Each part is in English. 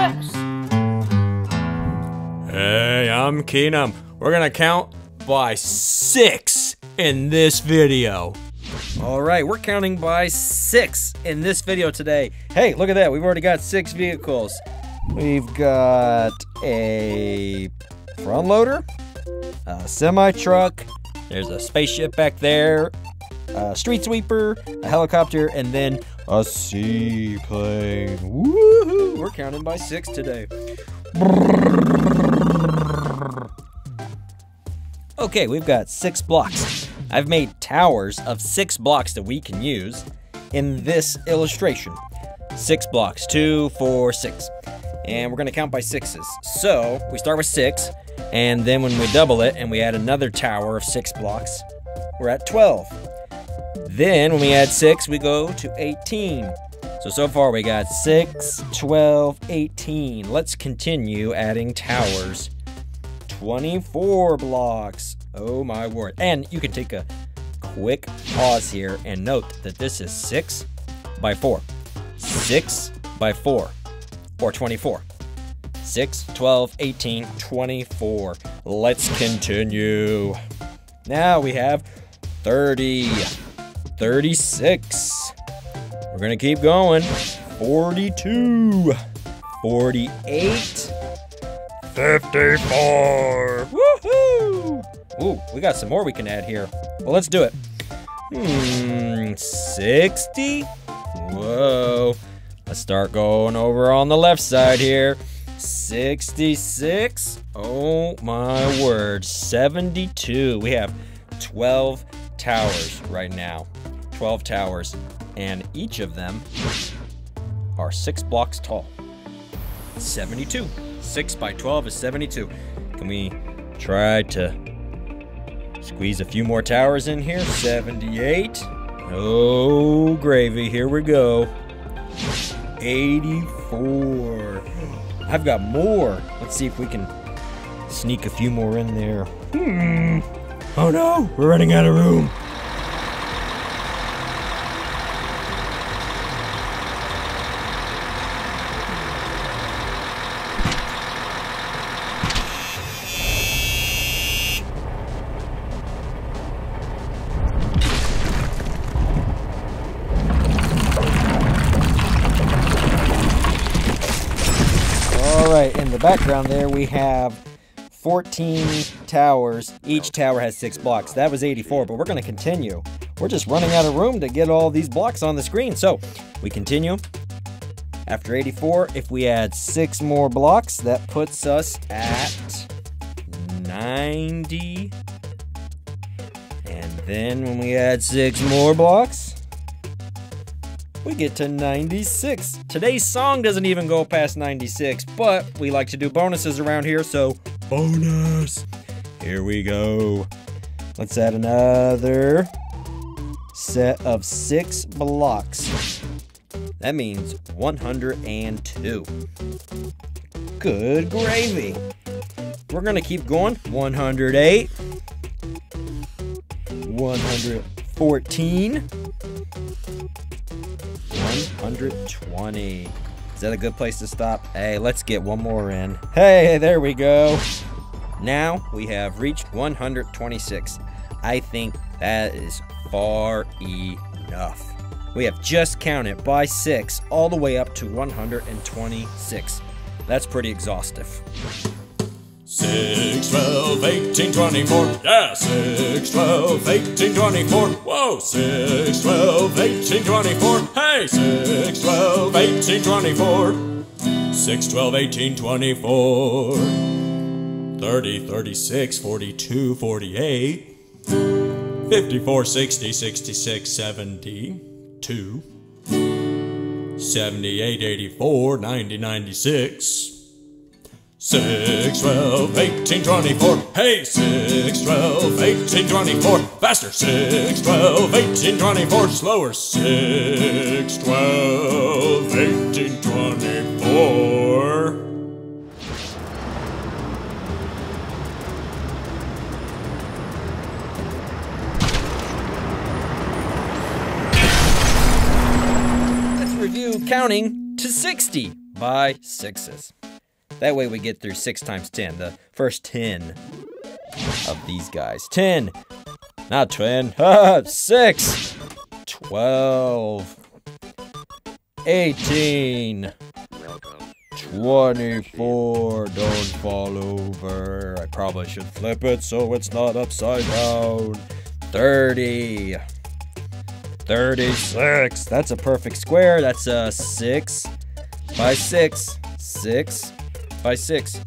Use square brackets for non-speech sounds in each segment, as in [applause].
six. Hey, I'm Keenum. We're gonna count by six in this video. All right, we're counting by six in this video today. Hey, look at that. We've already got six vehicles. We've got a front loader, a semi truck, there's a spaceship back there, a street sweeper, a helicopter, and then a seaplane. Woohoo! We're counting by six today. Okay, we've got six blocks. I've made towers of six blocks that we can use in this illustration. Six blocks, two, four, six. And we're gonna count by sixes. So we start with six, and then when we double it and we add another tower of six blocks, we're at 12. Then when we add six, we go to 18. So, so far we got 6, 12, 18. Let's continue adding towers. 24 blocks. Oh my word. And you can take a quick pause here and note that this is 6 by 4. 6 by 4. Or 24. 6, 12, 18, 24. Let's continue. Now we have 30, 36. We're gonna keep going. 42, 48, 54. Woohoo! Ooh, we got some more we can add here. Well, let's do it. Hmm, 60? Whoa. Let's start going over on the left side here. 66. Oh my word. 72. We have 12 towers right now. 12 towers. And each of them are six blocks tall. 72. 6 by 12 is 72. Can we try to squeeze a few more towers in here? 78. Oh, gravy. Here we go. 84. I've got more. Let's see if we can sneak a few more in there. Hmm. Oh no, we're running out of room. Right, in the background there we have 14 towers. Each tower has six blocks. That was 84, but we're going to continue. We're just running out of room to get all these blocks on the screen. So we continue. After 84, if we add six more blocks, that puts us at 90. And then when we add six more blocks, we get to 96. Today's song doesn't even go past 96, but we like to do bonuses around here, so bonus. Here we go. Let's add another set of six blocks. That means 102. Good gravy. We're gonna keep going. 108. 114. 120. Is that a good place to stop? Hey, let's get one more in. Hey, there we go. Now we have reached 126. I think that is far enough. We have just counted by six all the way up to 126. That's pretty exhaustive. 6, 12, 18, 24. Yeah, 6, 12, 18, 24. Whoa, 6, 12, 18, 24. Hey, 6, 12, 18, 24. 6, 12, 18, 24. 30, 36, 42, 48. 54, 60, 66, 72. 78, 84, 90, 96. 6, 12, 18, 24. Hey, 6, 12, 18, 24. Faster. 6, 12, 18, 24. Slower. 6, 12, 18, 24. Let's review counting to 60. by sixes. That way we get through 6 times 10, the first 10 of these guys. 10, not 10, [laughs] 6, 12, 18, 24, don't fall over. I probably should flip it so it's not upside down. 30, 36, that's a perfect square. That's a 6 by 6, 6 by 6.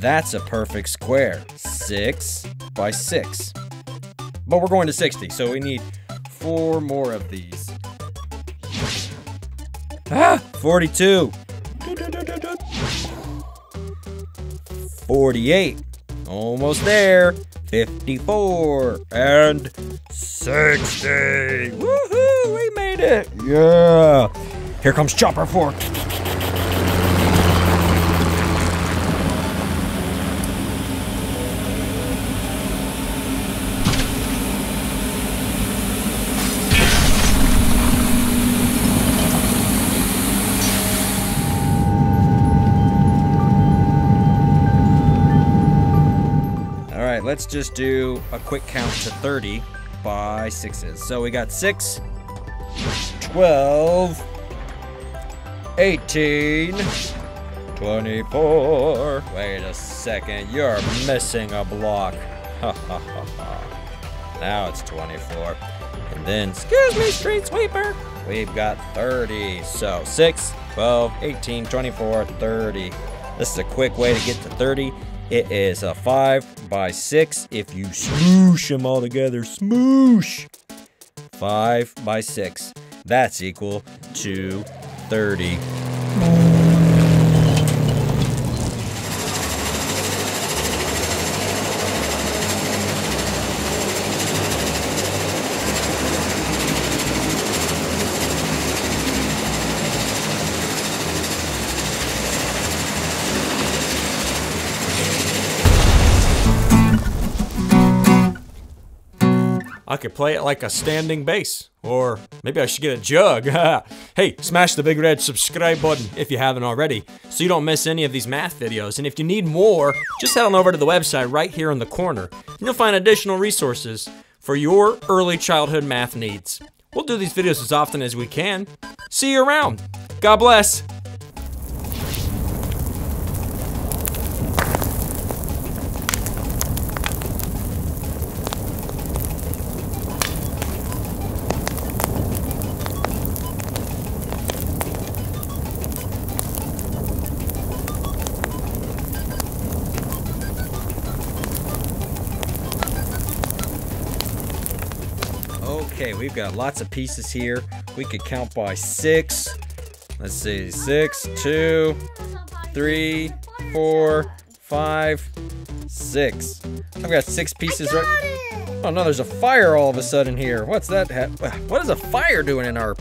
That's a perfect square. 6 by 6. But we're going to 60, so we need four more of these. Ah! 42. 48. Almost there. 54. And 60. Woohoo! We made it. Yeah. Here comes Chopper 4. Let's just do a quick count to 30 by sixes. So we got 6, 12, 18, 24. Wait a second, you're missing a block. [laughs] Now it's 24. And then, excuse me, street sweeper. We've got 30. So 6, 12, 18, 24, 30. This is a quick way to get to 30. It is a 5 by 6 if you smoosh them all together. Smoosh! 5 by 6. That's equal to 30. I could play it like a standing bass. Or maybe I should get a jug. [laughs] hey, smash the big red subscribe button if you haven't already, so you don't miss any of these math videos. And if you need more, just head on over to the website right here in the corner. And you'll find additional resources for your early childhood math needs. We'll do these videos as often as we can. See you around. God bless. Okay, we've got lots of pieces here. We could count by six. Let's see, six, two, three, four, five, six. I've got six pieces right. Oh no, there's a fire all of a sudden here. What's that? Ha- what is a fire doing in our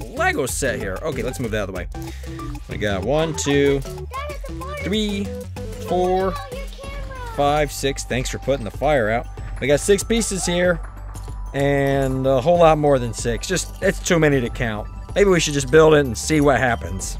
Lego set here? Okay, let's move that out of the way. We got one, two, three, four, five, six. Thanks for putting the fire out. We got six pieces here and a whole lot more than six. Just, it's too many to count. Maybe we should just build it and see what happens.